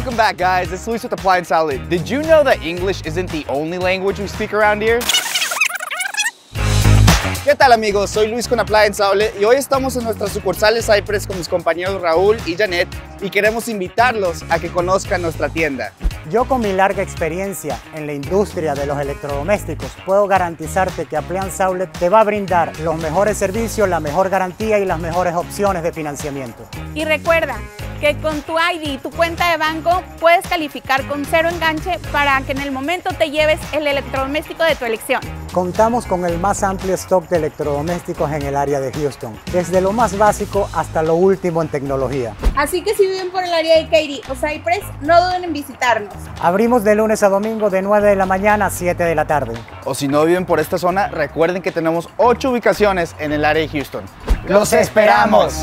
Welcome back, guys. It's Luis with Appliance Outlet. Did you know that English isn't the only language we speak around here? ¿Qué tal amigos? Soy Luis con Appliance Outlet y hoy estamos en nuestras sucursales Cypress con mis compañeros Raúl y Janet y queremos invitarlos a que conozcan nuestra tienda. Yo con mi larga experiencia en la industria de los electrodomésticos puedo garantizarte que Appliance Outlet te va a brindar los mejores servicios, la mejor garantía y las mejores opciones de financiamiento. Y recuerda que con tu ID y tu cuenta de banco puedes calificar con cero enganche para que en el momento te lleves el electrodoméstico de tu elección. Contamos con el más amplio stock de electrodomésticos en el área de Houston, desde lo más básico hasta lo último en tecnología. Así que si viven por el área de Katy o Cypress, no duden en visitarnos. Abrimos de lunes a domingo de 9 de la mañana a 7 de la tarde. O si no viven por esta zona, recuerden que tenemos 8 ubicaciones en el área de Houston. ¡Los esperamos!